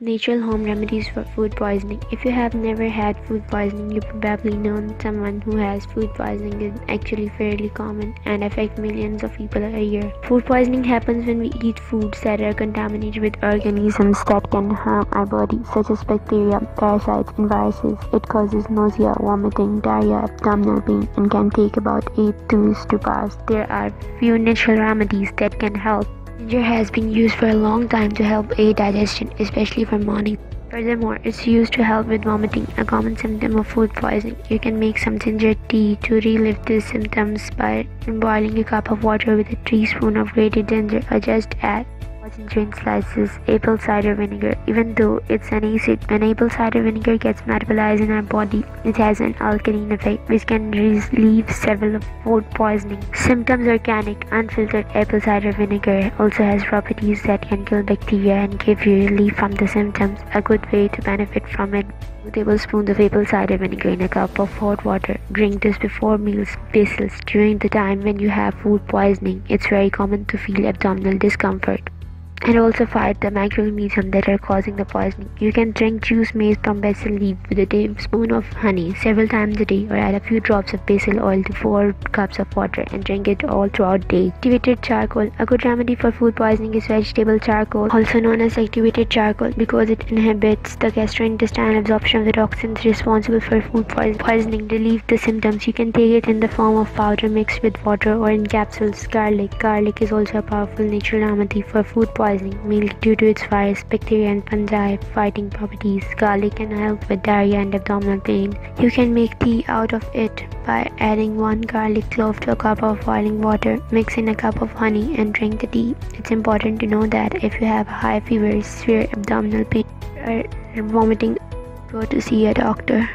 Natural home remedies for food poisoning. If you have never had food poisoning, you probably know someone who has food poisoning is actually fairly common and affect millions of people a year. Food poisoning happens when we eat foods that are contaminated with organisms that can harm our body, such as bacteria, parasites, and viruses. It causes nausea, vomiting, diarrhea, abdominal pain, and can take about 8 days to pass. There are few natural remedies that can help. Ginger has been used for a long time to help aid digestion, especially for morning. Furthermore, it's used to help with vomiting, a common symptom of food poisoning. You can make some ginger tea to relieve these symptoms by boiling a cup of water with a teaspoon of grated ginger or just add ginger slices apple cider vinegar. Even though it's an acid, when apple cider vinegar gets metabolized in our body, it has an alkaline effect which can relieve several food poisoning symptoms. Organic, unfiltered apple cider vinegar also has properties that can kill bacteria and give you relief from the symptoms. A good way to benefit from it. Two tablespoons of apple cider vinegar in a cup of hot water. Drink this before meals. Basils. During the time when you have food poisoning, it's very common to feel abdominal discomfort and also fight the microorganisms that are causing the poisoning. You can drink juice made from basil leaf with a tablespoon of honey several times a day or add a few drops of basil oil to 4 cups of water and drink it all throughout the day. Activated charcoal. A good remedy for food poisoning is vegetable charcoal, also known as activated charcoal because it inhibits the gastrointestinal absorption of the toxins responsible for food poisoning. Relieve the symptoms. You can take it in the form of powder mixed with water or in capsules. Garlic. Garlic is also a powerful natural remedy for food poisoning poisoning, mainly due to its virus, bacteria, and fungi fighting properties. Garlic can help with diarrhea and abdominal pain. You can make tea out of it by adding one garlic clove to a cup of boiling water. Mix in a cup of honey and drink the tea. It's important to know that if you have a high fever, severe abdominal pain, or vomiting, go to see a doctor.